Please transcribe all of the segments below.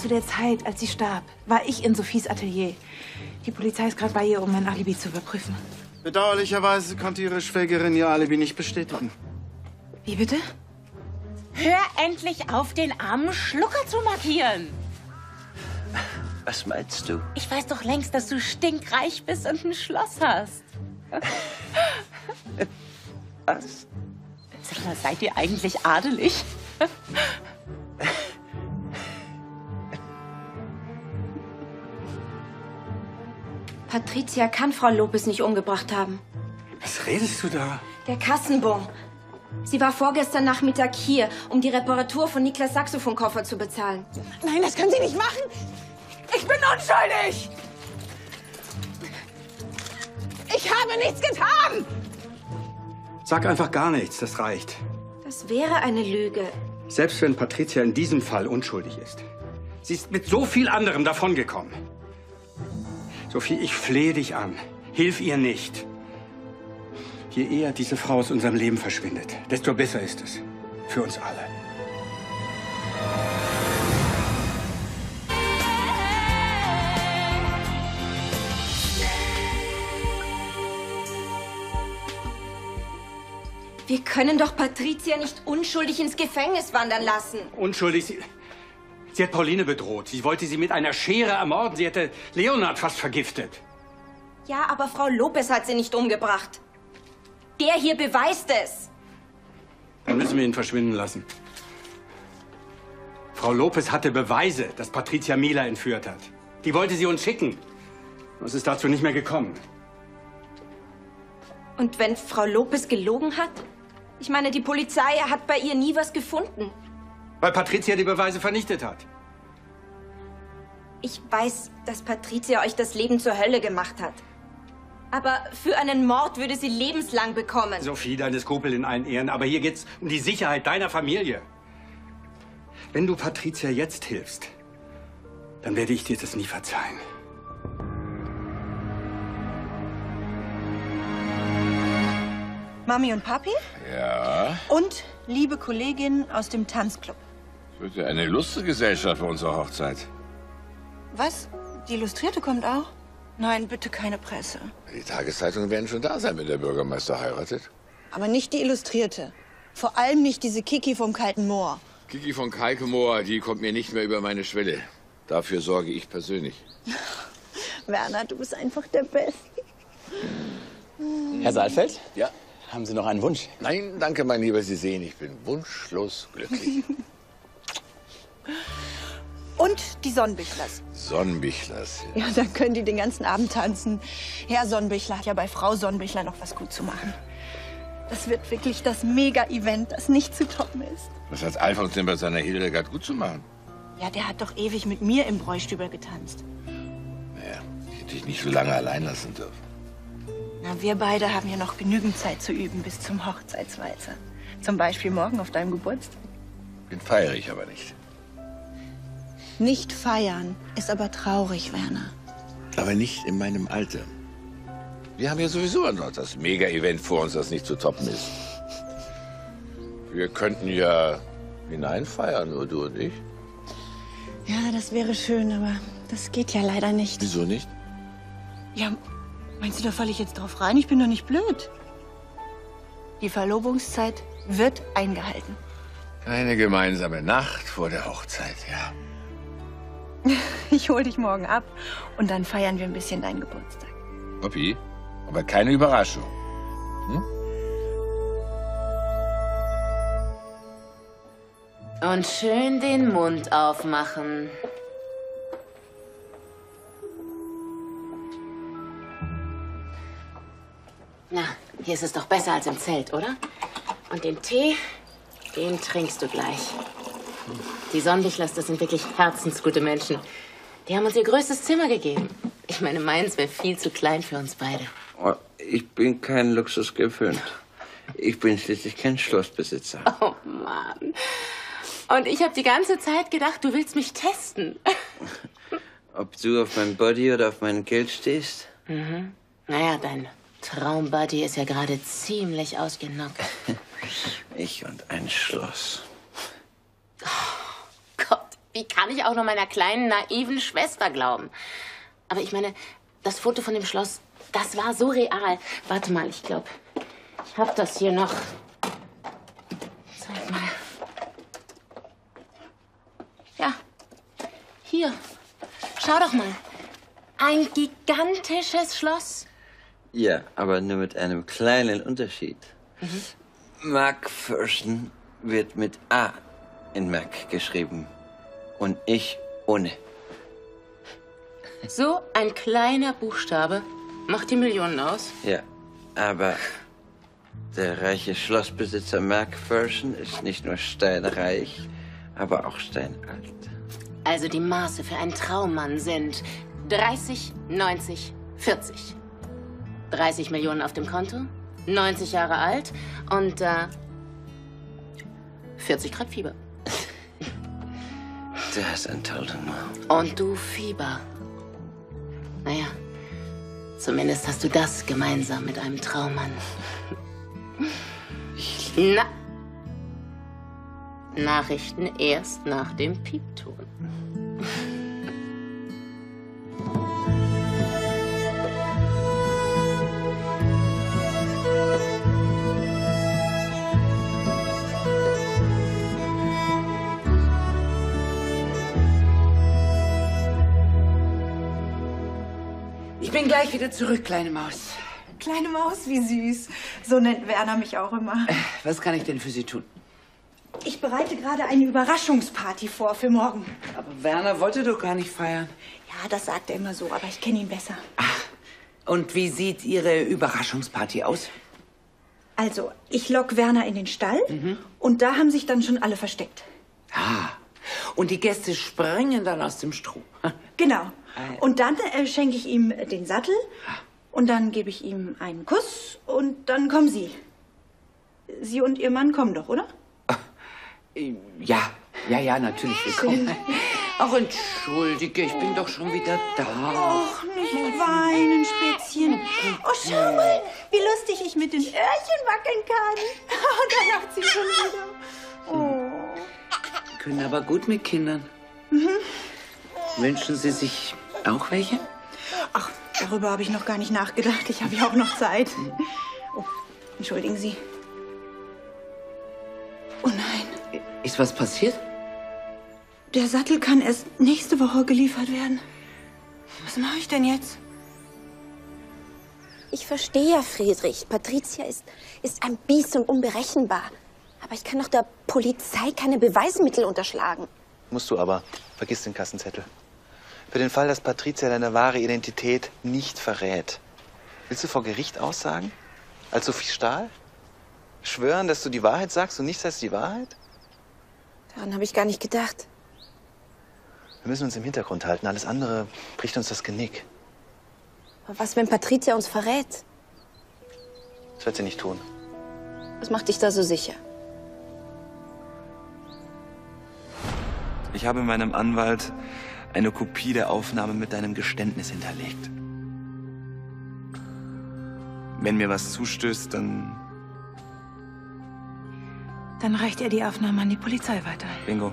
Zu der Zeit, als sie starb, war ich in Sophies Atelier. Die Polizei ist gerade bei ihr, um mein Alibi zu überprüfen. Bedauerlicherweise konnte Ihre Schwägerin Ihr Alibi nicht bestätigen. Wie bitte? Hör endlich auf, den armen Schlucker zu markieren. Was meinst du? Ich weiß doch längst, dass du stinkreich bist und ein Schloss hast. Was? Sag mal, seid ihr eigentlich adelig? Patricia kann Frau Lopez nicht umgebracht haben. Was redest du da? Der Kassenbon. Sie war vorgestern Nachmittag hier, um die Reparatur von Niklas Saxophonkoffer zu bezahlen. Nein, das können Sie nicht machen. Ich bin unschuldig. Ich habe nichts getan. Sag einfach gar nichts, das reicht. Das wäre eine Lüge. Selbst wenn Patricia in diesem Fall unschuldig ist. Sie ist mit so viel anderem davongekommen. Sophie, ich flehe dich an. Hilf ihr nicht. Je eher diese Frau aus unserem Leben verschwindet, desto besser ist es. Für uns alle. Wir können doch Patricia nicht unschuldig ins Gefängnis wandern lassen. Unschuldig. Sie, sie hat Pauline bedroht. Sie wollte sie mit einer Schere ermorden. Sie hätte Leonard fast vergiftet. Ja, aber Frau Lopez hat sie nicht umgebracht. Der hier beweist es. Dann müssen wir ihn verschwinden lassen. Frau Lopez hatte Beweise, dass Patricia Mila entführt hat. Die wollte sie uns schicken. Es ist dazu nicht mehr gekommen. Und wenn Frau Lopez gelogen hat? Ich meine, die Polizei hat bei ihr nie was gefunden. Weil Patricia die Beweise vernichtet hat. Ich weiß, dass Patricia euch das Leben zur Hölle gemacht hat. Aber für einen Mord würde sie lebenslang bekommen. Sophie, deine Skrupel in allen Ehren, aber hier geht's um die Sicherheit deiner Familie. Wenn du Patricia jetzt hilfst, dann werde ich dir das nie verzeihen. Mami und Papi Ja, und liebe Kollegin aus dem Tanzclub. Wird ja eine lustige Gesellschaft für unsere Hochzeit. Was? Die Illustrierte kommt auch? Nein, bitte keine Presse. Die Tageszeitungen werden schon da sein, wenn der Bürgermeister heiratet. Aber nicht die Illustrierte. Vor allem nicht diese Kiki vom Kalten Moor. Kiki von Kalkemoor, die kommt mir nicht mehr über meine Schwelle. Dafür sorge ich persönlich. Werner, du bist einfach der Beste. Herr Saalfeld, Ja? haben Sie noch einen Wunsch? Nein, danke, mein Lieber. Sie sehen, ich bin wunschlos glücklich. Und die Sonnenbichlers. Sonnenbichlers. Ja, dann können die den ganzen Abend tanzen. Herr Sonnenbichler hat ja bei Frau Sonnenbichler noch was gut zu machen. Das wird wirklich das Mega-Event, das nicht zu toppen ist. Was hat Alfons denn bei seiner Hildegard gut zu machen? Ja, der hat doch ewig mit mir im Bräustüber getanzt. Naja, ich hätte dich nicht so lange allein lassen dürfen. Na, wir beide haben ja noch genügend Zeit zu üben bis zum Hochzeitswalzer. Zum Beispiel morgen auf deinem Geburtstag. Den feiere ich aber nicht. Nicht feiern ist aber traurig, Werner. Aber nicht in meinem Alter. Wir haben ja sowieso noch das Mega-Event vor uns, das nicht zu toppen ist. Wir könnten ja hineinfeiern, nur du und ich. Ja, das wäre schön, aber das geht ja leider nicht. Wieso nicht? Ja, meinst du, da falle ich jetzt drauf rein? Ich bin doch nicht blöd. Die Verlobungszeit wird eingehalten. Eine gemeinsame Nacht vor der Hochzeit, ja. Ich hol dich morgen ab und dann feiern wir ein bisschen deinen Geburtstag. Papi, aber keine Überraschung. Und schön den Mund aufmachen. Na, hier ist es doch besser als im Zelt, oder? Und den Tee, den trinkst du gleich. Die Sonnenlichtlers, das sind wirklich herzensgute Menschen. Die haben uns ihr größtes Zimmer gegeben. Ich meine, meins wäre viel zu klein für uns beide. Oh, ich bin kein Luxus gewöhnt. Ich bin schließlich kein Schlossbesitzer. Oh Mann. Und ich habe die ganze Zeit gedacht, du willst mich testen. Ob du auf mein Body oder auf mein Geld stehst? Mhm. Naja, dein Traumbuddy ist ja gerade ziemlich ausgenockt. Ich und ein Schloss. Wie kann ich auch nur meiner kleinen, naiven Schwester glauben? Aber ich meine, das Foto von dem Schloss, das war so real. Warte mal, ich glaube, ich hab das hier noch. Zeig mal. Ja, hier. Schau doch mal. Ein gigantisches Schloss. Ja, aber nur mit einem kleinen Unterschied. Macpherson wird mit A in Mac geschrieben. Und ich ohne. So ein kleiner Buchstabe macht die Millionen aus. Ja, aber der reiche Schlossbesitzer Macpherson ist nicht nur steinreich, aber auch steinalt. Also die Maße für einen Traummann sind 30, 90, 40. 30 Millionen auf dem Konto, 90 Jahre alt und äh, 40 Grad Fieber. Ein toller Nummer. Und du Fieber. Naja, zumindest hast du das gemeinsam mit einem Traummann. Na. Nachrichten erst nach dem Piepton. Gleich wieder zurück, kleine Maus. Kleine Maus, wie süß. So nennt Werner mich auch immer. Was kann ich denn für Sie tun? Ich bereite gerade eine Überraschungsparty vor für morgen. Aber Werner wollte doch gar nicht feiern. Ja, das sagt er immer so, aber ich kenne ihn besser. Und wie sieht Ihre Überraschungsparty aus? Also, ich lock Werner in den Stall und da haben sich dann schon alle versteckt. Ah, und die Gäste springen dann aus dem Stroh. Genau. Und dann äh, schenke ich ihm den Sattel und dann gebe ich ihm einen Kuss und dann kommen Sie. Sie und Ihr Mann kommen doch, oder? Ja, ja, ja, natürlich, wir kommen. Ach, entschuldige, ich bin doch schon wieder da. Och, nicht weinen, Spätzchen. Oh, schau mal, wie lustig ich mit den Öhrchen wackeln kann. Und da lacht sie schon wieder. Oh. Können aber gut mit Kindern. Wünschen Sie sich auch welche? Ach, darüber habe ich noch gar nicht nachgedacht. Ich habe ja auch noch Zeit. Oh, entschuldigen Sie. Oh nein, Ist was passiert? der Sattel kann erst nächste Woche geliefert werden. Was mache ich denn jetzt? Ich verstehe ja, Friedrich. Patricia ist, ist ein Biest und unberechenbar. Aber ich kann doch der Polizei keine Beweismittel unterschlagen. Musst du aber. Vergiss den Kassenzettel. Für den Fall, dass Patricia deine wahre Identität nicht verrät. Willst du vor Gericht aussagen? Als Sophie Stahl? Schwören, dass du die Wahrheit sagst und nichts als die Wahrheit? Daran habe ich gar nicht gedacht. Wir müssen uns im Hintergrund halten. Alles andere bricht uns das Genick. Aber was, wenn Patricia uns verrät? Das wird sie nicht tun. Was macht dich da so sicher? Ich habe meinem Anwalt eine Kopie der Aufnahme mit deinem Geständnis hinterlegt. Wenn mir was zustößt, dann Dann reicht er die Aufnahme an die Polizei weiter. bingo.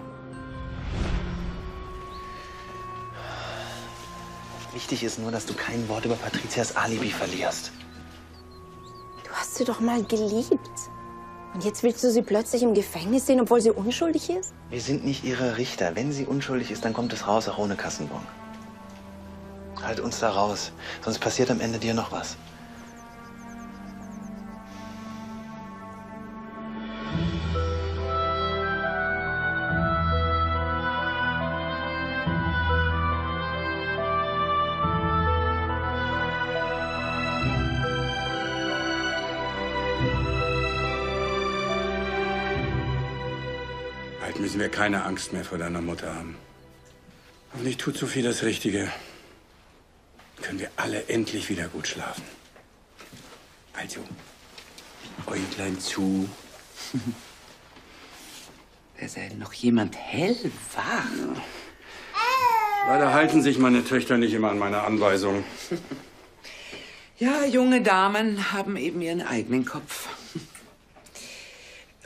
Wichtig ist nur, dass du kein Wort über Patrizias Alibi verlierst. Du hast sie doch mal geliebt. Und jetzt willst du sie plötzlich im Gefängnis sehen, obwohl sie unschuldig ist? Wir sind nicht ihre Richter. Wenn sie unschuldig ist, dann kommt es raus, auch ohne Kassenbon. Halt uns da raus, sonst passiert am Ende dir noch was. Wir keine Angst mehr vor deiner Mutter haben. Hoffentlich tut Sophie das Richtige. Können wir alle endlich wieder gut schlafen. Also, Äuglein zu. Da sei noch jemand hellwach. Leider halten sich meine Töchter nicht immer an meine Anweisungen. Ja, junge Damen haben eben ihren eigenen Kopf.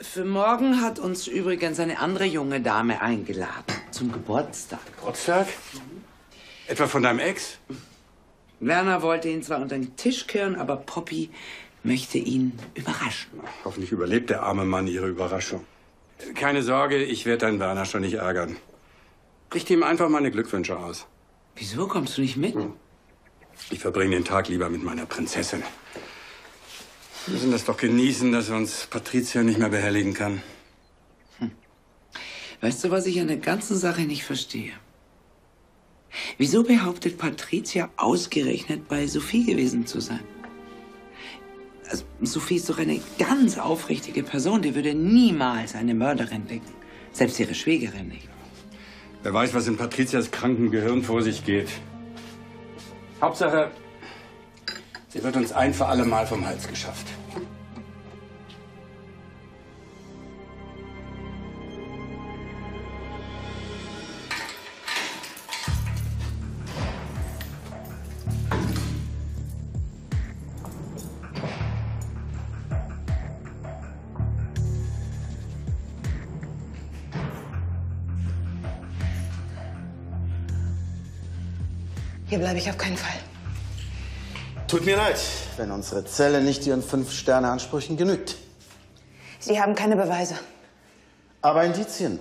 Für morgen hat uns übrigens eine andere junge Dame eingeladen. Zu zum Geburtstag. Geburtstag? Etwa von deinem Ex? Werner wollte ihn zwar unter den Tisch kehren, aber Poppy möchte ihn überraschen. Hoffentlich überlebt der arme Mann ihre Überraschung. Keine Sorge, ich werde deinen Werner schon nicht ärgern. Richte ihm einfach meine Glückwünsche aus. Wieso kommst du nicht mit? Ich verbringe den Tag lieber mit meiner Prinzessin. Wir müssen das doch genießen, dass uns Patricia nicht mehr behelligen kann. Weißt du, was ich an der ganzen Sache nicht verstehe? Wieso behauptet Patricia ausgerechnet bei Sophie gewesen zu sein? Also, Sophie ist doch eine ganz aufrichtige Person, die würde niemals eine Mörderin decken. Selbst ihre Schwägerin nicht. Wer weiß, was in Patricias kranken Gehirn vor sich geht. Hauptsache, sie wird uns ein für alle Mal vom Hals geschafft. Hier bleibe ich auf keinen Fall. Tut mir leid, wenn unsere Zelle nicht Ihren Fünf-Sterne-Ansprüchen genügt. Sie haben keine Beweise. Aber Indizien.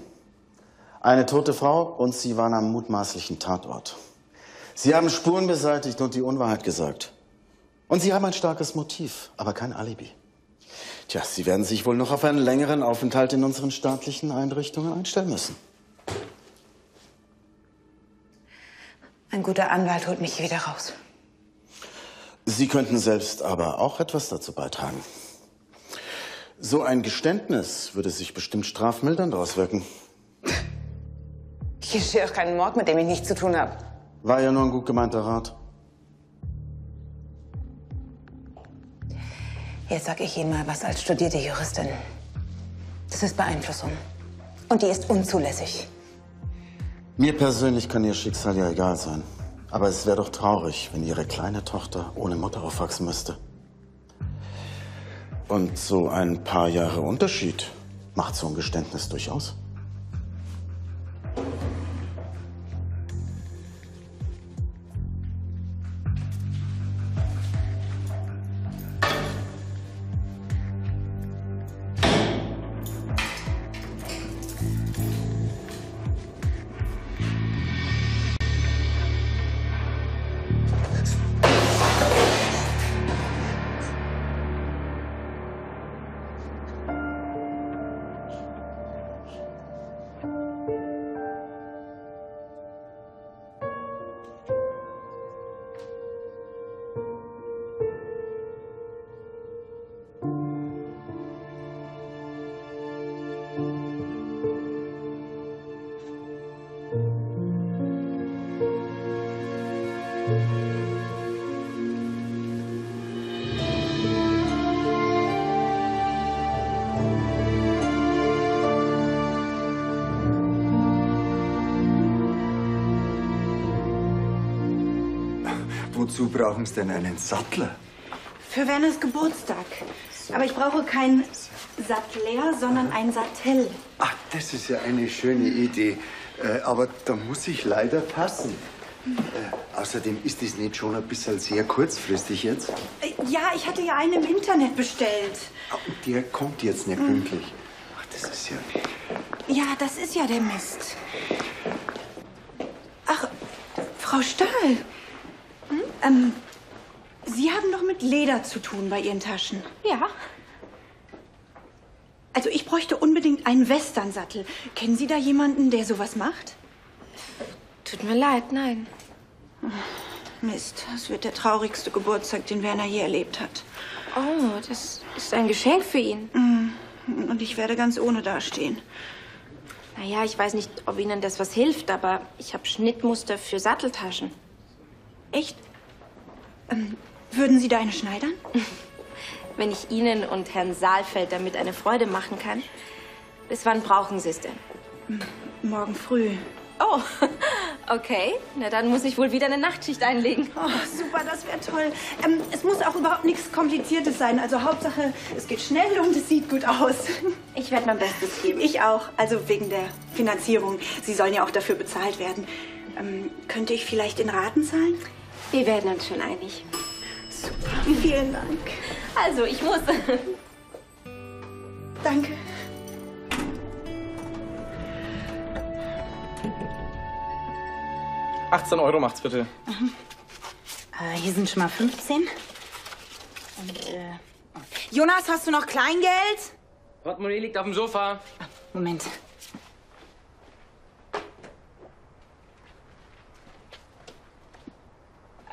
Eine tote Frau und Sie waren am mutmaßlichen Tatort. Sie haben Spuren beseitigt und die Unwahrheit gesagt. Und Sie haben ein starkes Motiv, aber kein Alibi. Tja, Sie werden sich wohl noch auf einen längeren Aufenthalt in unseren staatlichen Einrichtungen einstellen müssen. Ein guter Anwalt holt mich hier wieder raus. Sie könnten selbst aber auch etwas dazu beitragen. So ein Geständnis würde sich bestimmt strafmildernd auswirken. Hier steht auch kein Mord, mit dem ich nichts zu tun habe. War ja nur ein gut gemeinter Rat. Jetzt sag ich Ihnen mal was als studierte Juristin. Das ist Beeinflussung. Und die ist unzulässig. Mir persönlich kann Ihr Schicksal ja egal sein. Aber es wäre doch traurig, wenn Ihre kleine Tochter ohne Mutter aufwachsen müsste. Und so ein paar Jahre Unterschied macht so ein Geständnis durchaus. Wozu brauchen Sie denn einen Sattler? Für Werners Geburtstag. Aber ich brauche kein Sattler, sondern ein Sattel. Ach, das ist ja eine schöne Idee. Äh, aber da muss ich leider passen. Äh, außerdem ist das nicht schon ein bisschen sehr kurzfristig jetzt. Äh, Ja, ich hatte ja einen im Internet bestellt. Ah, und Der kommt jetzt nicht pünktlich. Ach, das ist ja. Ja, das ist ja der Mist. Ach, Frau Stahl. Ähm, Sie haben doch mit Leder zu tun bei Ihren Taschen. Ja. Also ich bräuchte unbedingt einen Westernsattel. Kennen Sie da jemanden, der sowas macht? Tut mir leid, nein. Mist, das wird der traurigste Geburtstag, den Werner je erlebt hat. Oh, das ist ein Geschenk für ihn. Mm, Und ich werde ganz ohne dastehen. Naja, ich weiß nicht, ob Ihnen das was hilft, aber ich habe Schnittmuster für Satteltaschen. Echt? Ähm, würden Sie da eine schneidern? Wenn ich Ihnen und Herrn Saalfeld damit eine Freude machen kann. Bis wann brauchen Sie es denn? Morgen früh. Oh, Okay, na dann muss ich wohl wieder eine Nachtschicht einlegen. Oh, super, das wäre toll. Ähm, es muss auch überhaupt nichts Kompliziertes sein. Also Hauptsache, es geht schnell und es sieht gut aus. Ich werde mein Bestes geben. Ich auch. Also wegen der Finanzierung. Sie sollen ja auch dafür bezahlt werden. Ähm, könnte ich vielleicht in Raten zahlen? Wir werden uns schon einig. Super, vielen Dank. Also, ich muss. Danke. Achtzehn Euro macht's bitte. Äh, hier sind schon mal 15. Und, äh, Jonas, hast du noch Kleingeld? Portemonnaie liegt auf dem Sofa. Moment.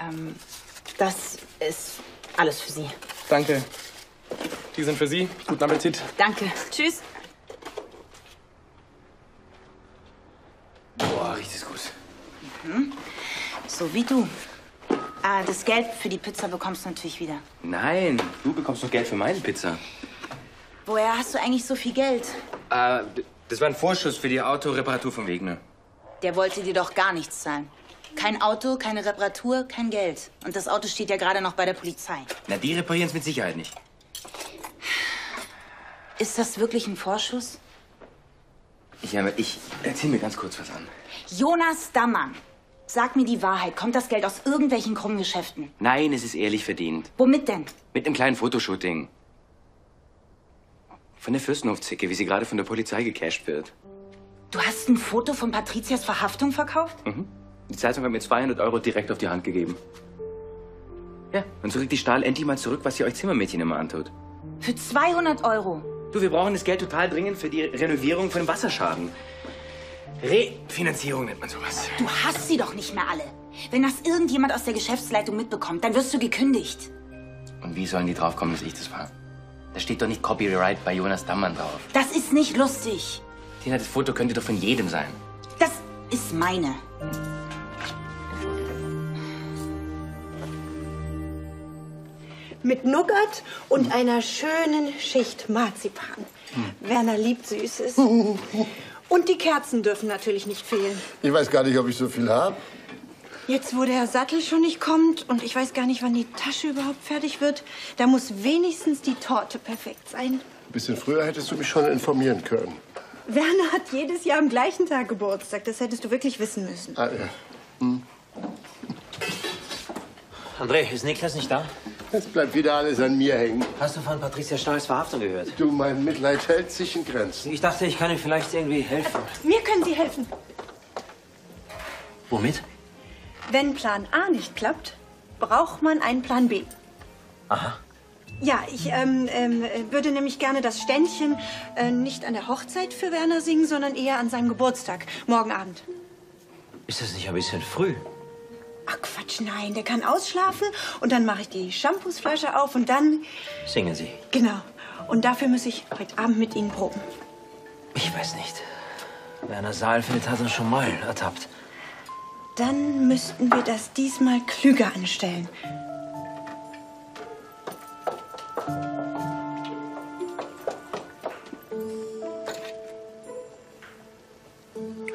Ähm, das ist alles für Sie. Danke. Die sind für Sie. Guten Appetit. Danke. Tschüss. Boah, riecht es gut. Mhm. So wie du. Äh, das Geld für die Pizza bekommst du natürlich wieder. Nein, du bekommst doch Geld für meine Pizza. Woher hast du eigentlich so viel Geld? Äh, das war ein Vorschuss für die Autoreparatur von Wegner. Der wollte dir doch gar nichts zahlen. Kein Auto, keine Reparatur, kein Geld. Und das Auto steht ja gerade noch bei der Polizei. Na, die reparieren es mit Sicherheit nicht. Ist das wirklich ein Vorschuss? Ich, ich erzähl mir ganz kurz was an. Jonas Dammann, sag mir die Wahrheit. Kommt das Geld aus irgendwelchen krummen Geschäften? Nein, es ist ehrlich verdient. Womit denn? Mit einem kleinen Fotoshooting. Von der Fürstenhofzicke, wie sie gerade von der Polizei gecasht wird. Du hast ein Foto von Patrizias Verhaftung verkauft? Mhm. Die Zeitung hat mir 200 Euro direkt auf die Hand gegeben. Ja, und so kriegt die Stahl endlich mal zurück, was sie euch Zimmermädchen immer antut. Für 200 Euro. Du, wir brauchen das Geld total dringend für die Renovierung von Wasserschaden. Refinanzierung nennt man sowas. Du hast sie doch nicht mehr alle. Wenn das irgendjemand aus der Geschäftsleitung mitbekommt, dann wirst du gekündigt. Und wie sollen die draufkommen, dass ich das war? Da steht doch nicht Copyright bei Jonas Dammann drauf. Das ist nicht lustig. Tina, das Foto könnte doch von jedem sein. Das ist meine. Mit Nougat und einer schönen Schicht Marzipan. Werner liebt Süßes. Und die Kerzen dürfen natürlich nicht fehlen. Ich weiß gar nicht, ob ich so viel habe. Jetzt, wo der Sattel schon nicht kommt und ich weiß gar nicht, wann die Tasche überhaupt fertig wird, da muss wenigstens die Torte perfekt sein. Ein bisschen früher hättest du mich schon informieren können. Werner hat jedes Jahr am gleichen Tag Geburtstag. Das hättest du wirklich wissen müssen. Ah, ja. Hm. André, ist Niklas nicht da? Jetzt bleibt wieder alles an mir hängen. Hast du von Patricia Stahls Verhaftung gehört? Du, mein Mitleid hält sich in Grenzen. Ich dachte, ich kann ihm vielleicht irgendwie helfen. Mir können Sie helfen. Womit? Wenn Plan A nicht klappt, braucht man einen Plan B. Aha. Ja, ich ähm, ähm, würde nämlich gerne das Ständchen äh, nicht an der Hochzeit für Werner singen, sondern eher an seinem Geburtstag, morgen Abend. Ist das nicht ein bisschen früh? Ach Quatsch, nein, der kann ausschlafen und dann mache ich die Shampoosflasche auf und dann, Singen Sie. genau. Und dafür muss ich heute Abend mit Ihnen proben. Ich weiß nicht. Werner Saalfeld hat uns schon mal ertappt. Dann müssten wir das diesmal klüger anstellen.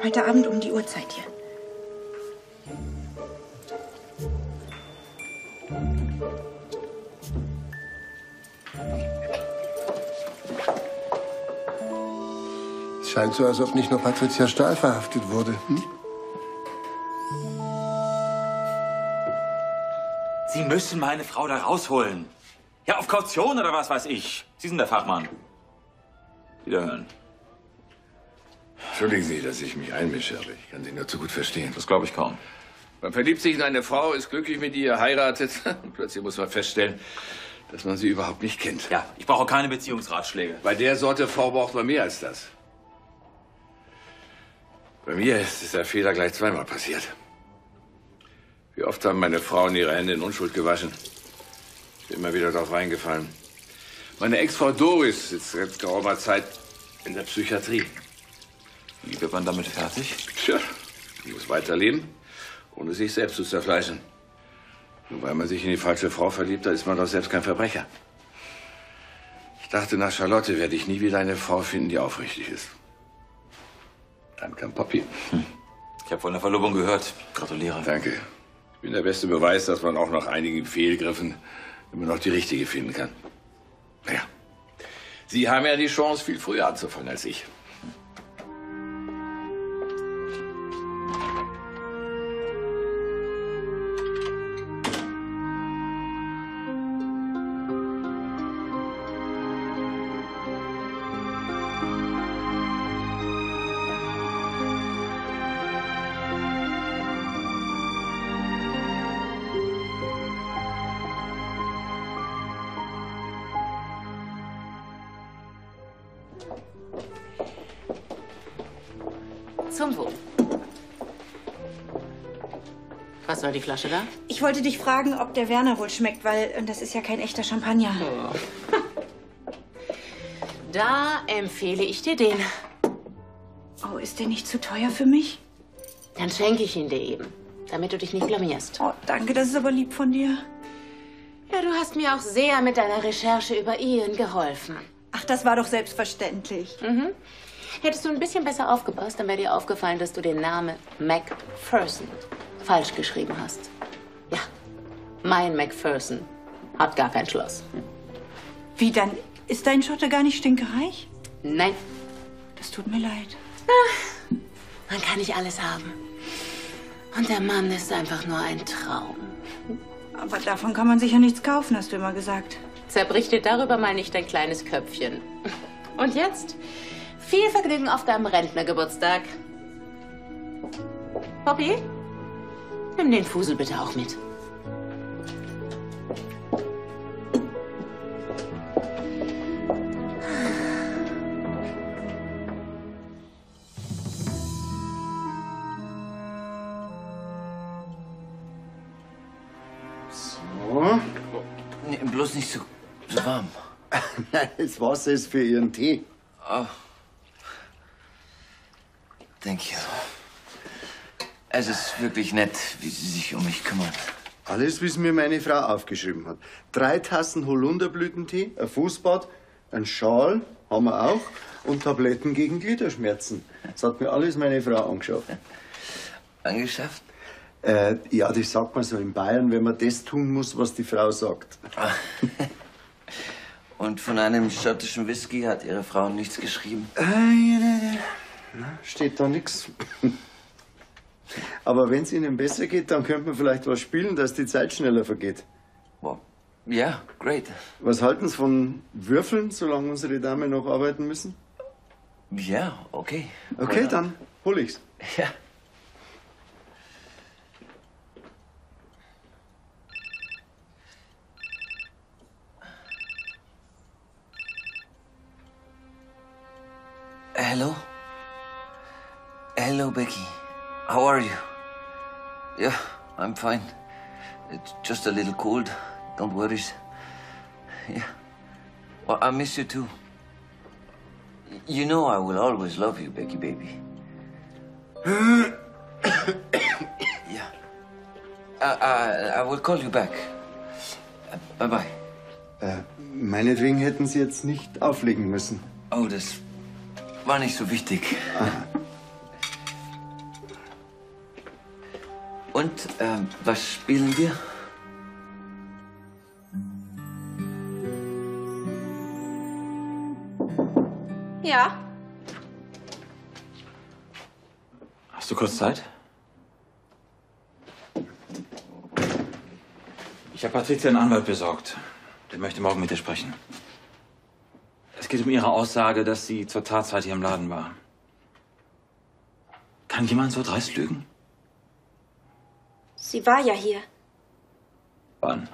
Heute Abend um die Uhrzeit hier. Scheint so, als ob nicht nur Patricia Stahl verhaftet wurde. Hm? Sie müssen meine Frau da rausholen. Ja, auf Kaution oder was weiß ich. Sie sind der Fachmann. Wiederhören. Entschuldigen Sie, dass ich mich einmische, aber ich kann Sie nur zu gut verstehen. Das glaube ich kaum. Man verliebt sich in eine Frau, ist glücklich mit ihr, heiratet und plötzlich muss man feststellen, dass man sie überhaupt nicht kennt. Ja, ich brauche keine Beziehungsratschläge. Bei der Sorte Frau braucht man mehr als das. Bei mir ist dieser Fehler gleich zweimal passiert. Wie oft haben meine Frauen ihre Hände in Unschuld gewaschen? Ich bin immer wieder darauf reingefallen. Meine Ex-Frau Doris sitzt seit geraumer Zeit in der Psychiatrie. Wie wird man damit fertig? Tja, sie muss weiterleben, ohne sich selbst zu zerfleischen. Nur weil man sich in die falsche Frau verliebt, da ist man doch selbst kein Verbrecher. Ich dachte, nach Charlotte werde ich nie wieder eine Frau finden, die aufrichtig ist. Dann kam Poppy. Ich habe von der Verlobung gehört. Gratuliere. Danke. Ich bin der beste Beweis, dass man auch nach einigen Fehlgriffen immer noch die richtige finden kann. Naja, Sie haben ja die Chance, viel früher anzufangen als ich. Flasche da? Ich wollte dich fragen, ob der Werner wohl schmeckt, weil äh, das ist ja kein echter Champagner. Da empfehle ich dir den. Oh, ist der nicht zu teuer für mich? Dann schenke ich ihn dir eben, damit du dich nicht blamierst. Oh, danke, das ist aber lieb von dir. Ja, du hast mir auch sehr mit deiner Recherche über Ian geholfen. Ach, das war doch selbstverständlich. Mhm. Hättest du ein bisschen besser aufgepasst, dann wäre dir aufgefallen, dass du den Namen Macpherson falsch geschrieben hast. Ja, mein Macpherson hat gar kein Schloss. Wie dann? Ist dein Schotte gar nicht stinkereich? Nein. Das tut mir leid. Man kann nicht alles haben. Und der Mann ist einfach nur ein Traum. Aber davon kann man sicher nichts kaufen, hast du immer gesagt. Zerbrich dir darüber mal nicht dein kleines Köpfchen. Und jetzt viel Vergnügen auf deinem Rentnergeburtstag. Poppy, nimm den Fusel bitte auch mit. So. Nee, bloß nicht so, so warm. Nein, das Wasser ist für Ihren Tee. Oh. Thank you. Es ist wirklich nett, wie Sie sich um mich kümmern. Alles, wie es mir meine Frau aufgeschrieben hat. Drei Tassen Holunderblütentee, ein Fußbad, ein Schal haben wir auch und Tabletten gegen Gliederschmerzen. Das hat mir alles meine Frau angeschafft. Angeschafft? Äh, ja, das sagt man so in Bayern, wenn man das tun muss, was die Frau sagt. Und von einem schottischen Whisky hat Ihre Frau nichts geschrieben? Na, steht da nichts. Aber wenn es Ihnen besser geht, dann könnte man vielleicht was spielen, dass die Zeit schneller vergeht. Ja, great. Was halten Sie von Würfeln, solange unsere Damen noch arbeiten müssen? Ja, okay. Okay, not? dann hol ich's. Ja. Hello? Hello, Becky. I'm fine. It's just a little cold. Don't worry. Yeah. Well, I miss you too. You know I will always love you, Becky baby. yeah. I, I, I will call you back. Bye bye. Äh, meinetwegen hätten Sie jetzt nicht auflegen müssen. Oh, das war nicht so wichtig. Und ähm, was spielen wir? Ja. Hast du kurz Zeit? Ich habe Patricia einen Anwalt besorgt. Der möchte morgen mit dir sprechen. Es geht um ihre Aussage, dass sie zur Tatzeit hier im Laden war. Kann jemand so dreist lügen? Sie war ja hier. Wann?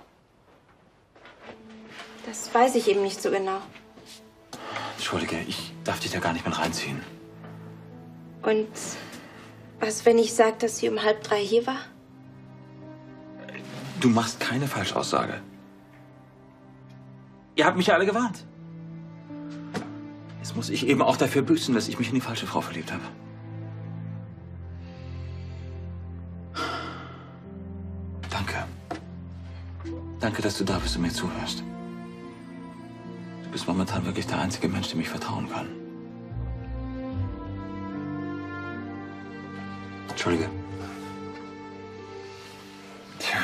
Das weiß ich eben nicht so genau. Entschuldige, ich darf dich da gar nicht mit reinziehen. Und was, wenn ich sage, dass sie um halb drei hier war? Du machst keine Falschaussage. Ihr habt mich ja alle gewarnt. Jetzt muss ich eben auch dafür büßen, dass ich mich in die falsche Frau verliebt habe. Danke, dass du da bist und mir zuhörst. Du bist momentan wirklich der einzige Mensch, dem ich vertrauen kann. Entschuldige. Tja,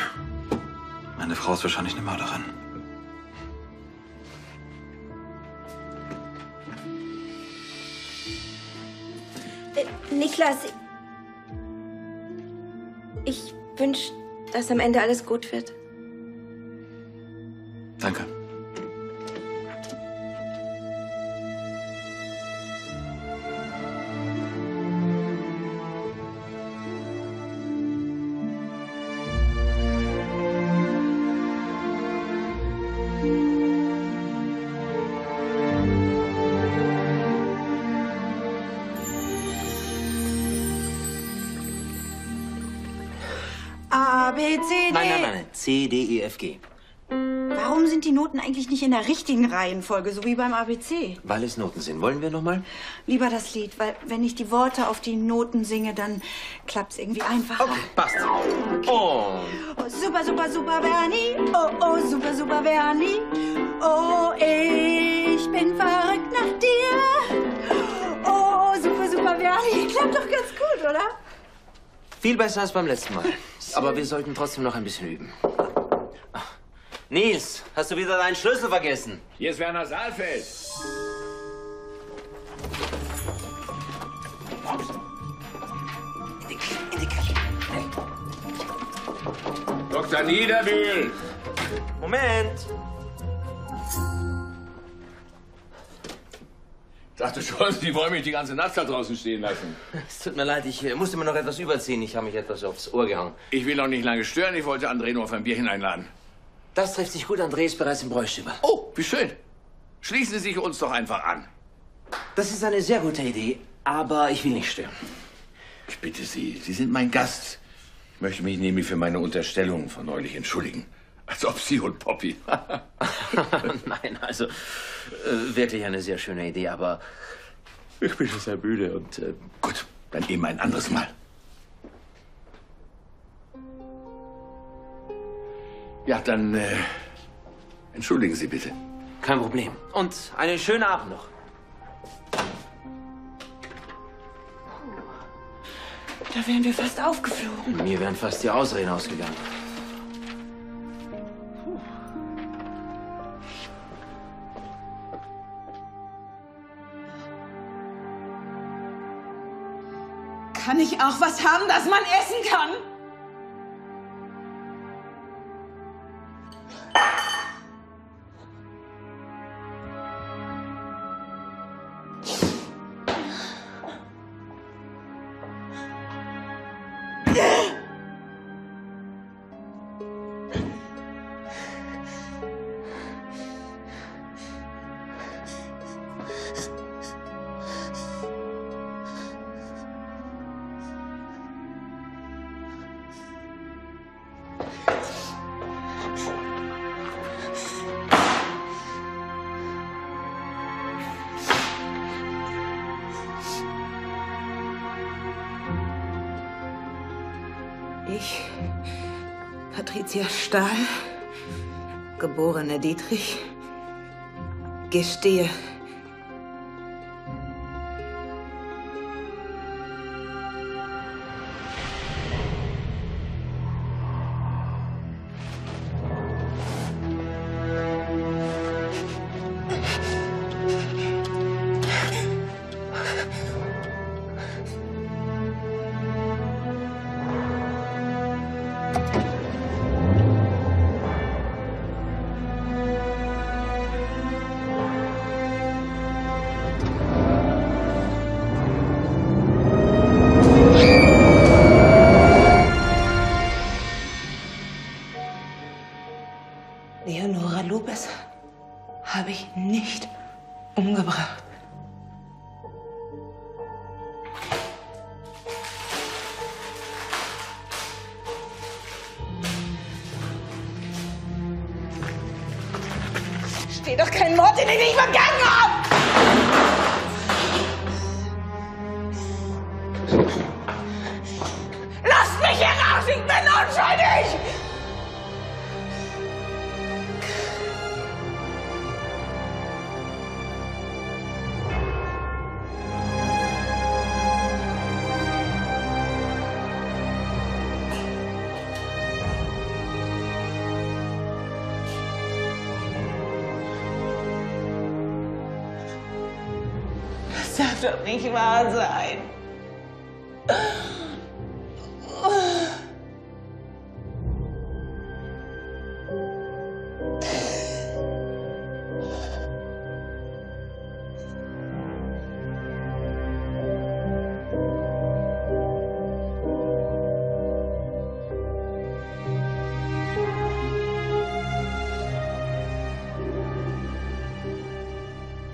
meine Frau ist wahrscheinlich eine Mörderin. Äh, Niklas, ich wünsche, dass am Ende alles gut wird. In der richtigen Reihenfolge, so wie beim ABC? Weil es Noten sind. Wollen wir noch mal? Lieber das Lied, weil wenn ich die Worte auf die Noten singe, dann klappt's irgendwie einfacher. Okay, passt. Und Oh, super, super, super, Bernie. Oh, oh, super, super, Bernie. Oh, ich bin verrückt nach dir. Oh, super, super, Bernie. Klappt doch ganz gut, oder? viel besser als beim letzten Mal. Aber wir sollten trotzdem noch ein bisschen üben. Nils, hast du wieder deinen Schlüssel vergessen? Hier ist Werner Saalfeld. Dr. Niederbühl. Moment. Dachte schon, Sie wollen mich die ganze Nacht da draußen stehen lassen. Es tut mir leid, ich äh, musste mir noch etwas überziehen. Ich habe mich etwas aufs Ohr gehangen. Ich will noch nicht lange stören. Ich wollte André nur auf ein Bierchen einladen. Das trifft sich gut. André ist bereits im Bräustüber. Oh, wie schön. Schließen Sie sich uns doch einfach an. Das ist eine sehr gute Idee, aber ich will nicht stören. Ich bitte Sie, Sie sind mein Gast. Ich möchte mich nämlich für meine Unterstellung von neulich entschuldigen. Als ob Sie und Poppy. Nein, also äh, wirklich eine sehr schöne Idee, aber ich bin schon sehr müde und äh, Gut, dann eben ein anderes Mal. Ja, dann äh, entschuldigen Sie bitte. kein Problem. Und einen schönen Abend noch. Da wären wir fast aufgeflogen. Mir wären fast die Ausreden ausgegangen. Kann ich auch was haben, das man essen kann? Stahl, geborene Dietrich, gestehe, Leonora Das darf doch nicht wahr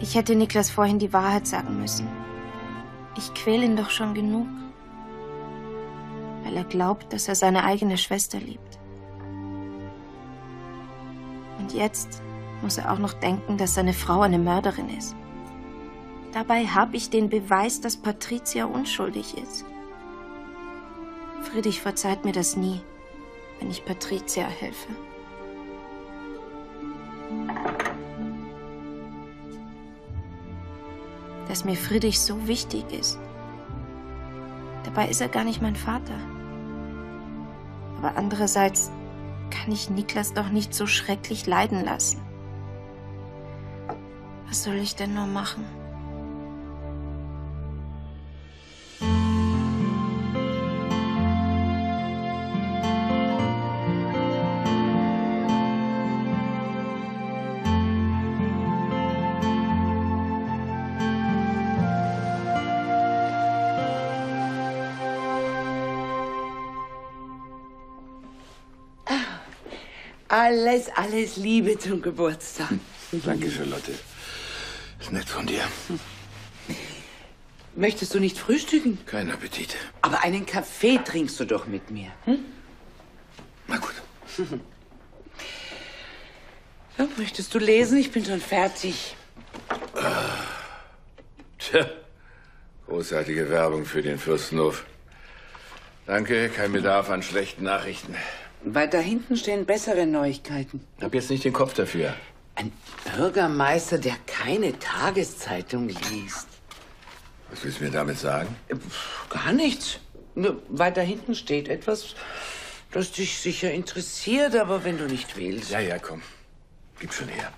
Ich hätte Niklas vorhin die Wahrheit sagen müssen. Ich quäle ihn doch schon genug. Weil er glaubt, dass er seine eigene Schwester liebt. Und jetzt muss er auch noch denken, dass seine Frau eine Mörderin ist. Dabei habe ich den Beweis, dass Patricia unschuldig ist. Friedrich verzeiht mir das nie, wenn ich Patricia helfe. Dass mir Friedrich so wichtig ist. Dabei ist er gar nicht mein Vater. Aber andererseits kann ich Niklas doch nicht so schrecklich leiden lassen. Was soll ich denn nur machen? Alles, alles Liebe zum Geburtstag. Danke, Charlotte. Ist nett von dir. Möchtest du nicht frühstücken? Kein Appetit. Aber einen Kaffee trinkst du doch mit mir. Hm? Na gut. So, möchtest du lesen? Ich bin schon fertig. Tja, großartige Werbung für den Fürstenhof. Danke, kein Bedarf an schlechten Nachrichten. Weiter hinten stehen bessere Neuigkeiten. Hab jetzt nicht den Kopf dafür. Ein Bürgermeister, der keine Tageszeitung liest. Was willst du mir damit sagen? Gar nichts. Nur weiter hinten steht etwas, das dich sicher interessiert, aber wenn du nicht willst. Ja, ja, komm. Gib schon her.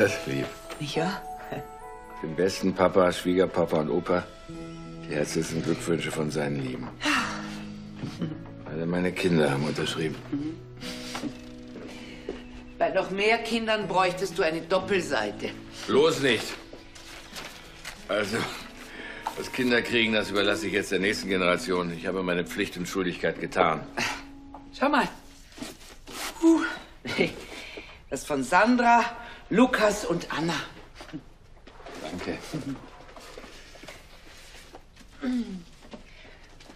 Das lieb. Wahr? Den besten Papa, Schwiegerpapa und Opa. Die herzlichsten Glückwünsche von seinen Lieben. Alle meine Kinder haben unterschrieben. Bei noch mehr Kindern bräuchtest du eine Doppelseite. Bloß nicht. Also, das Kinderkriegen, das überlasse ich jetzt der nächsten Generation. Ich habe meine Pflicht und Schuldigkeit getan. Schau mal. Uh. Das von Sandra, Lukas und Anna. Danke.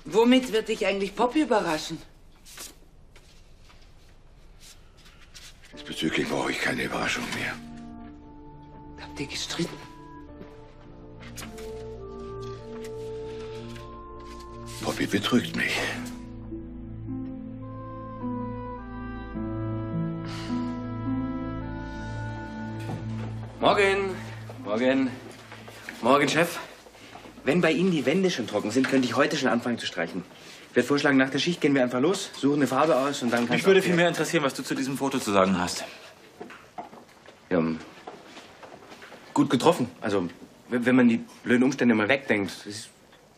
Womit wird dich eigentlich Pop überraschen? Diesbezüglich brauche ich keine Überraschung mehr. Habt ihr gestritten? Poppy betrügt mich. Morgen. Morgen. Morgen, Chef. Wenn bei Ihnen die Wände schon trocken sind, könnte ich heute schon anfangen zu streichen. Ich würde vorschlagen, nach der Schicht gehen wir einfach los, suchen eine Farbe aus und dann kann Mich würde viel mehr interessieren, was du zu diesem Foto zu sagen hast. Ja, gut getroffen. Also, wenn man die blöden Umstände mal wegdenkt, es ist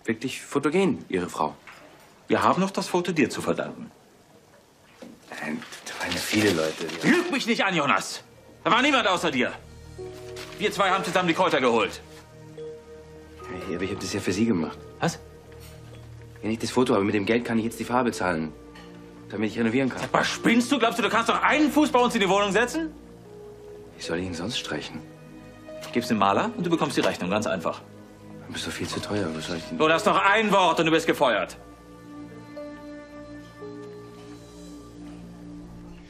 wirklich fotogen, Ihre Frau. Wir haben noch das Foto dir zu verdanken. Nein, da waren ja viele Leute. Lüg mich nicht an, Jonas! Da war niemand außer dir. Wir zwei haben zusammen die Kräuter geholt. Hey, aber ich habe das ja für Sie gemacht. Was? Ja, nicht das Foto, aber mit dem Geld kann ich jetzt die Farbe zahlen, damit ich renovieren kann. Was spinnst du? Glaubst du, du kannst doch einen Fuß bei uns in die Wohnung setzen? Wie soll ich ihn sonst streichen? Ich geb's dem Maler und du bekommst die Rechnung, ganz einfach. Du bist doch viel zu teuer. Was soll ich denn? Du hast noch ein Wort und du bist gefeuert.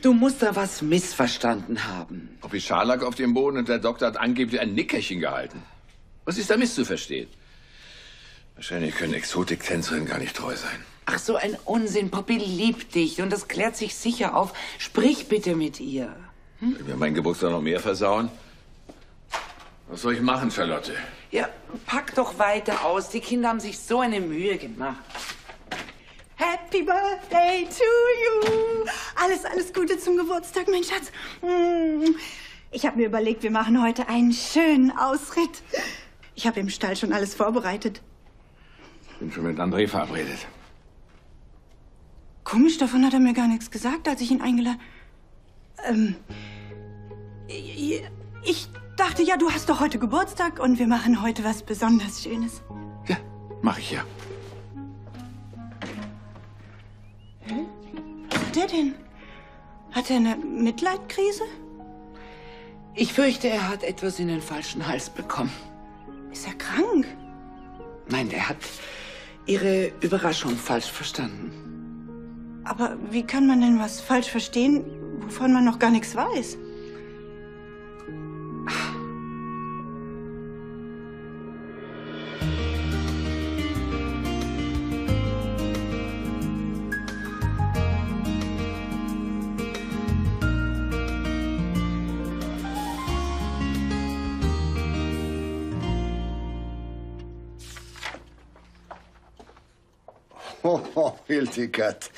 Du musst da was missverstanden haben. Poppy Schal lag auf dem Boden und der Doktor hat angeblich ein Nickerchen gehalten. Was ist da misszuverstehen? Wahrscheinlich können Exotiktänzerinnen gar nicht treu sein. Ach, so ein Unsinn. Poppy liebt dich und das klärt sich sicher auf. Sprich bitte mit ihr. Will mir meinen Geburtstag noch mehr versauen? Was soll ich machen, Charlotte? Ja, pack doch weiter aus. Die Kinder haben sich so eine Mühe gemacht. Happy Birthday to you! Alles, alles Gute zum Geburtstag, mein Schatz. Mm. Ich habe mir überlegt, wir machen heute einen schönen Ausritt. Ich habe im Stall schon alles vorbereitet. Bin schon mit André verabredet. Komisch, davon hat er mir gar nichts gesagt, als ich ihn eingeladen. Ähm, ich dachte ja, du hast doch heute Geburtstag und wir machen heute was besonders Schönes. Mach ich ja. Was hat er denn? Hat er eine Mitleidkrise? Ich fürchte, er hat etwas in den falschen Hals bekommen. Ist er krank? Nein, er hat Ihre Überraschung falsch verstanden. Aber wie kann man denn was falsch verstehen, wovon man noch gar nichts weiß? Hildegard.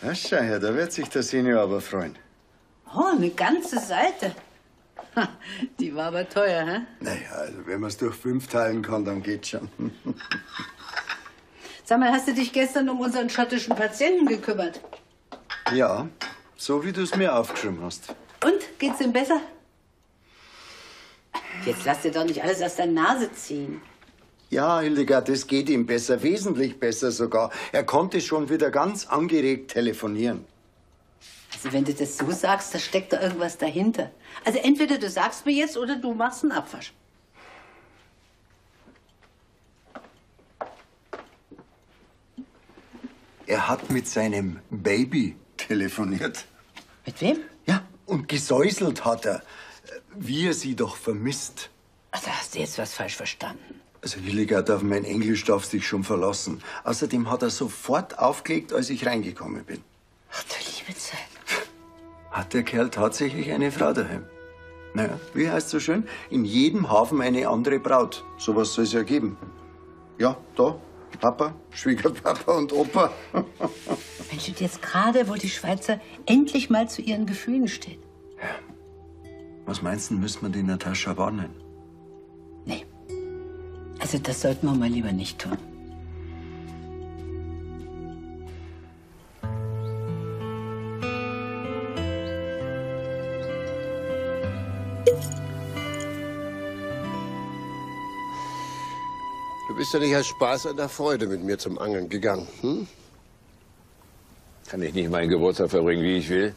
Das schau her, da wird sich der Senior aber freuen. Oh, eine ganze Seite. Ha, Die war aber teuer, hä? Naja, also wenn man es durch fünf teilen kann, dann geht's schon. Sag mal, hast du dich gestern um unseren schottischen Patienten gekümmert? ja, so wie du es mir aufgeschrieben hast. Und, geht's ihm besser? Jetzt lass dir doch nicht alles aus der Nase ziehen. Ja, Hildegard, es geht ihm besser, wesentlich besser sogar. Er konnte schon wieder ganz angeregt telefonieren. Also wenn du das so sagst, da steckt da irgendwas dahinter. Also entweder du sagst mir jetzt oder du machst einen Abwasch. Er hat mit seinem Baby telefoniert. Mit wem? Ja, und gesäuselt hat er, wie er sie doch vermisst. Also hast du jetzt was falsch verstanden. Also Hildegard, auf mein Englisch darfst dich schon verlassen. Außerdem hat er sofort aufgelegt, als ich reingekommen bin. Ach du liebe Zeit. Hat der Kerl tatsächlich eine Frau daheim? Naja, wie heißt so schön? In jedem Hafen eine andere Braut. Sowas soll es ja geben. Ja, da, Papa, Schwiegerpapa und Opa. Mensch, und jetzt gerade, wo die Schweizer endlich mal zu ihren Gefühlen steht. Was meinst du, müsste man die Natascha warnen? Also das sollten wir mal lieber nicht tun. Du bist ja nicht aus Spaß an der Freude mit mir zum Angeln gegangen. Hm? Kann ich nicht meinen Geburtstag verbringen, wie ich will?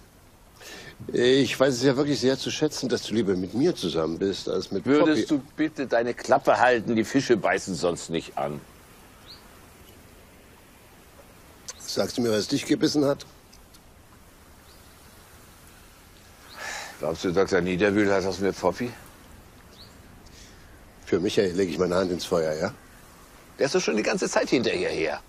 Ich weiß es ja wirklich sehr zu schätzen, dass du lieber mit mir zusammen bist, als mit Würdest Poppy. du bitte deine Klappe halten? Die Fische beißen sonst nicht an. Sagst du mir, was dich gebissen hat? Glaubst du, Dr. Niederwühl hat das mit Poppy? Für Michael lege ich meine Hand ins Feuer, ja? Der ist doch schon die ganze Zeit hinterher her.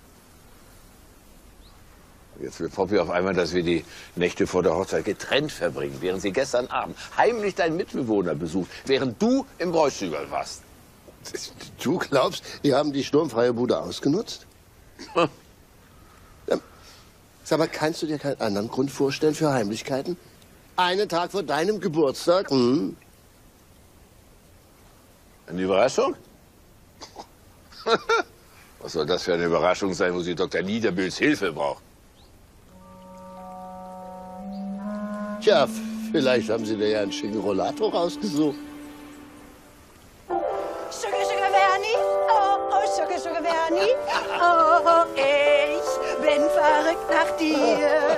Jetzt will Poppy auf einmal, dass wir die Nächte vor der Hochzeit getrennt verbringen, während sie gestern Abend heimlich deinen Mitbewohner besucht, während du im Bräuchzügel warst. Du glaubst, die haben die sturmfreie Bude ausgenutzt? Ähm, Sag mal, kannst du dir keinen anderen Grund vorstellen für Heimlichkeiten? Einen Tag vor deinem Geburtstag? Hm? Eine Überraschung? Was soll das für eine Überraschung sein, wo sie Dr. Niederbühls Hilfe braucht? Tja, vielleicht haben sie dir ja einen schicken Rollator rausgesucht. Sugar, Sugar Bernie, oh, oh, Sugar, Sugar Bernie, oh, oh, ich bin verrückt nach dir.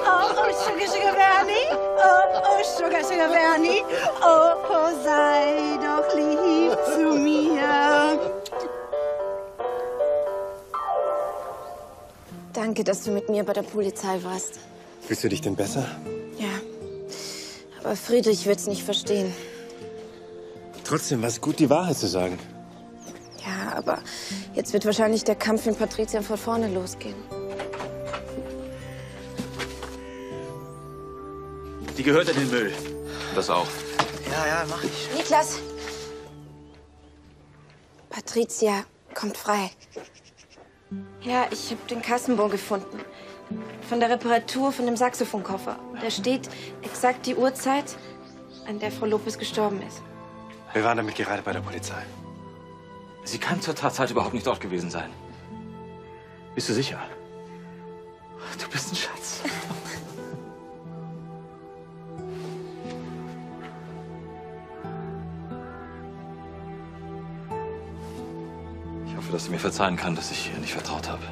Oh, oh, Sugar, Sugar Bernie, oh, oh, Sugar, Sugar Bernie, oh, oh, sei doch lieb zu mir. Danke, dass du mit mir bei der Polizei warst. Fühlst du dich denn besser? Aber Friedrich wird's nicht verstehen. Trotzdem war es gut, die Wahrheit zu sagen. Ja, aber jetzt wird wahrscheinlich der Kampf in Patricia von vorne losgehen. Die gehört in den Müll. Das auch. Ja, ja, mach ich. Niklas, Patricia kommt frei. Ja, ich habe den Kassenbon gefunden. Von der Reparatur von dem Saxophonkoffer. Da steht exakt die Uhrzeit, an der Frau Lopez gestorben ist. Wir waren damit gerade bei der Polizei. Sie kann zur Tatzeit überhaupt nicht dort gewesen sein. Bist du sicher? Du bist ein Schatz. Ich hoffe, dass du mir verzeihen kannst, dass ich ihr nicht vertraut habe.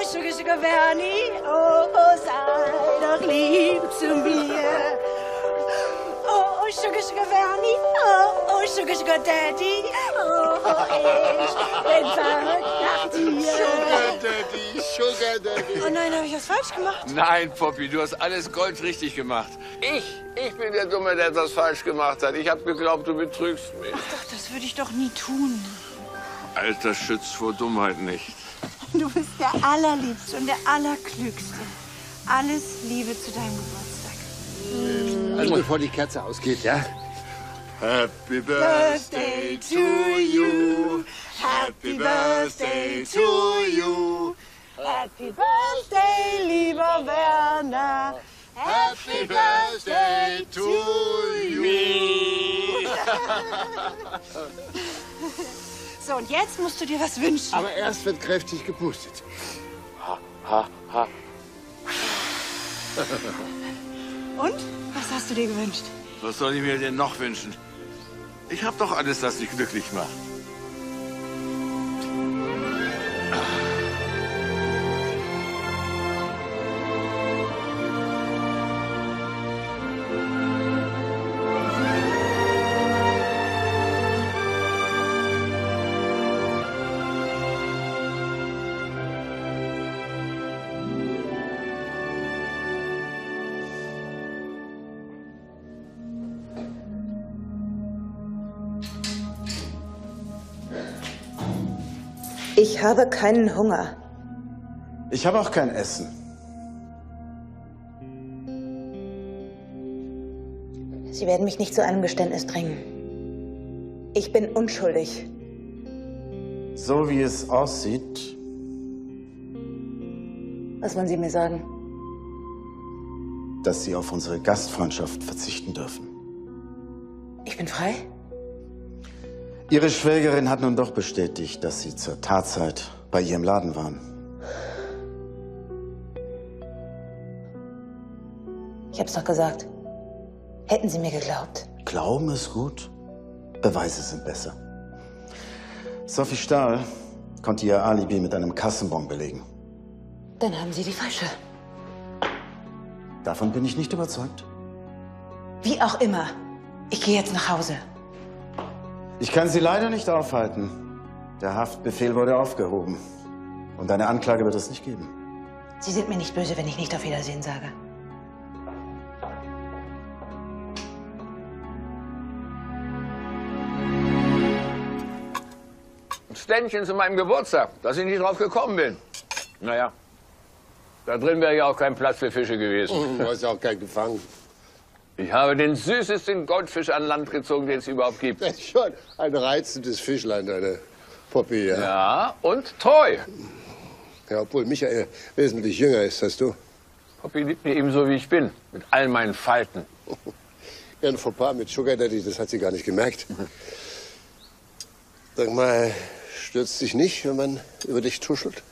Oh, Sugar, Sugar Vernie. Oh, oh, sei doch lieb zu mir. Oh, oh, Sugar, Sugar Vernie. Oh, oh, Sugar, Sugar Daddy. Oh, oh, ich bin verrückt nach dir. Sugar Daddy, Sugar Daddy. Oh nein, habe ich was falsch gemacht? Nein, Poppy, du hast alles goldrichtig gemacht. Ich, ich bin der Dumme, der etwas falsch gemacht hat. Ich habe geglaubt, du betrügst mich. Ach, das würde ich doch nie tun. Alter schützt vor Dummheit nicht. Du bist der Allerliebste und der Allerklügste. Alles Liebe zu deinem Geburtstag. Also bevor die Kerze ausgeht, ja? Happy Birthday to you. Happy Birthday to you. Happy Birthday, lieber Werner. Happy Birthday to you. so, und jetzt musst du dir was wünschen. Aber erst wird kräftig gepustet. Ha, ha, ha. Und? Was hast du dir gewünscht? Was soll ich mir denn noch wünschen? Ich habe doch alles, das dich glücklich macht. Ich habe keinen Hunger. Ich habe auch kein Essen. Sie werden mich nicht zu einem Geständnis drängen. Ich bin unschuldig. So wie es aussieht, Was wollen Sie mir sagen? dass Sie auf unsere Gastfreundschaft verzichten dürfen. Ich bin frei? Ihre Schwägerin hat nun doch bestätigt, dass Sie zur Tatzeit bei ihr im Laden waren. Ich hab's doch gesagt. Hätten Sie mir geglaubt? Glauben ist gut, Beweise sind besser. Sophie Stahl konnte ihr Alibi mit einem Kassenbon belegen. Dann haben Sie die falsche. Davon bin ich nicht überzeugt. Wie auch immer. Ich gehe jetzt nach Hause. Ich kann Sie leider nicht aufhalten. Der Haftbefehl wurde aufgehoben. Und eine Anklage wird es nicht geben. Sie sind mir nicht böse, wenn ich nicht auf Wiedersehen sage. Ein Ständchen zu meinem Geburtstag, dass ich nicht drauf gekommen bin. Naja, da drin wäre ja auch kein Platz für Fische gewesen. Du hast ja auch keinen gefangen. Ich habe den süßesten Goldfisch an Land gezogen, den es überhaupt gibt. Das ist schon ein reizendes Fischlein, deine Poppy, ja. Ja, und treu. Ja, obwohl Michael wesentlich jünger ist als du. Poppy liebt mich ebenso, wie ich bin. Mit all meinen Falten. Ja, ein Fauxpas mit Sugar Daddy, das hat sie gar nicht gemerkt. Sag mal, stürzt dich nicht, wenn man über dich tuschelt?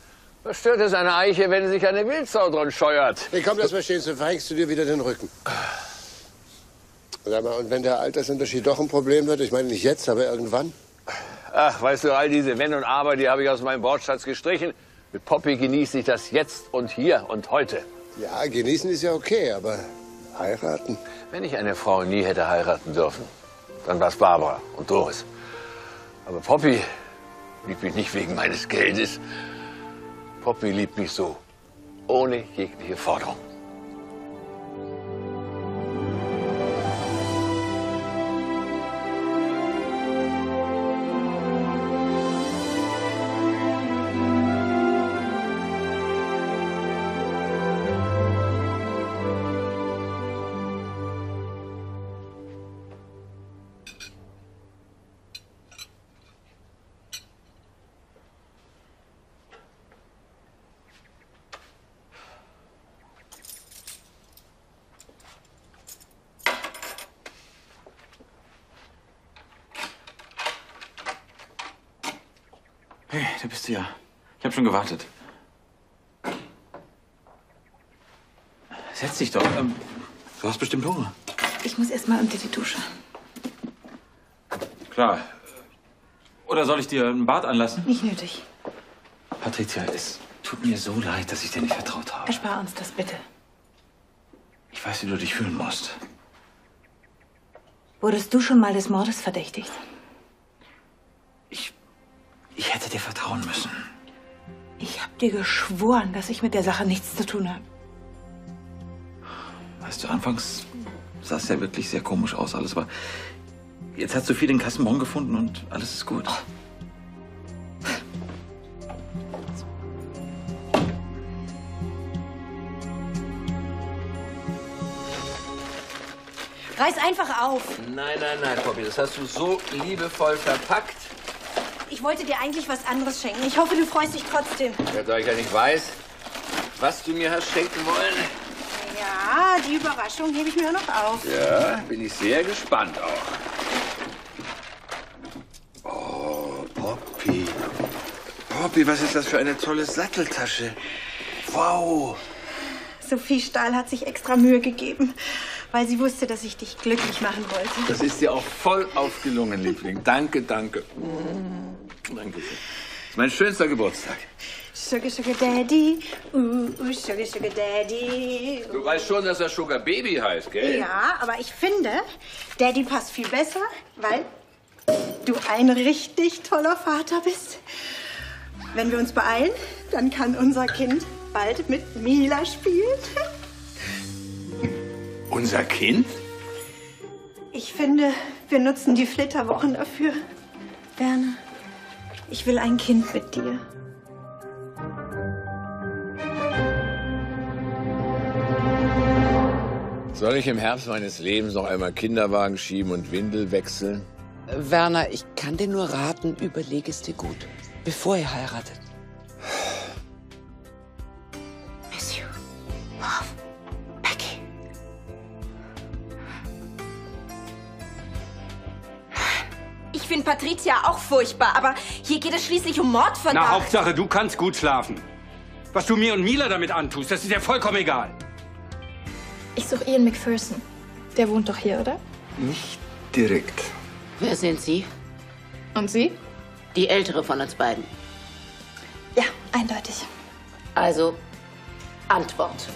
Was stört es eine Eiche, wenn sich eine Wildsau dran scheuert? Nee, komm, lass mal stehen, so verhängst du dir wieder den Rücken. Sag mal, und wenn der Altersunterschied doch ein Problem wird, ich meine nicht jetzt, aber irgendwann? Ach, weißt du, all diese Wenn und Aber, die habe ich aus meinem Wortschatz gestrichen. Mit Poppy genieße ich das jetzt und hier und heute. Ja, genießen ist ja okay, aber heiraten? Wenn ich eine Frau nie hätte heiraten dürfen, dann war es Barbara und Doris. Aber Poppy liebt mich nicht wegen meines Geldes. Poppy liebt mich so, ohne jegliche Forderung. Setz dich doch. Ähm, du hast bestimmt Hunger. Ich muss erst mal unter die Dusche. Klar. Oder soll ich dir ein Bad anlassen? Nicht nötig. Patricia, es tut mir so leid, dass ich dir nicht vertraut habe. Erspar uns das bitte. Ich weiß, wie du dich fühlen musst. Wurdest du schon mal des Mordes verdächtigt? Ich hätte dir vertrauen müssen. Ich hab dir geschworen, dass ich mit der Sache nichts zu tun habe. Weißt du, anfangs sah es ja wirklich sehr komisch aus alles, aber jetzt hat Sophie den Kassenbon gefunden und alles ist gut. Reiß einfach auf. Nein, nein, nein, Poppy, das hast du so liebevoll verpackt. Ich wollte dir eigentlich was anderes schenken. Ich hoffe, du freust dich trotzdem. Ja, da ich ja nicht weiß, was du mir hast schenken wollen. Ja, die Überraschung hebe ich mir noch auf. Ja, bin ich sehr gespannt auch. Oh, Poppy. Poppy, was ist das für eine tolle Satteltasche? Wow. Sophie Stahl hat sich extra Mühe gegeben, weil sie wusste, dass ich dich glücklich machen wollte. Das ist dir auch voll aufgelungen, Liebling. Danke, danke. Danke. Das ist mein schönster Geburtstag. Sugar, Sugar Daddy, uh, uh, Sugar, Sugar Daddy. Du weißt schon, dass er Sugar Baby heißt, gell? Ja, aber ich finde, Daddy passt viel besser, weil du ein richtig toller Vater bist. Wenn wir uns beeilen, dann kann unser Kind bald mit Mila spielen. Unser Kind? Ich finde, wir nutzen die Flitterwochen dafür. Werner, ich will ein Kind mit dir. Soll ich im Herbst meines Lebens noch einmal Kinderwagen schieben und Windel wechseln? Werner, ich kann dir nur raten, überleg es dir gut, bevor ihr heiratet. Miss you. Love. Becky. Ich finde Patricia auch furchtbar, aber hier geht es schließlich um Mordverdacht. Na, Hauptsache, du kannst gut schlafen. Was du mir und Mila damit antust, das ist dir vollkommen egal. Ich suche Ian McPherson. Der wohnt doch hier, oder? Nicht direkt. Wer sind Sie? Und Sie? Die ältere von uns beiden. Ja, eindeutig. Also, Antwort.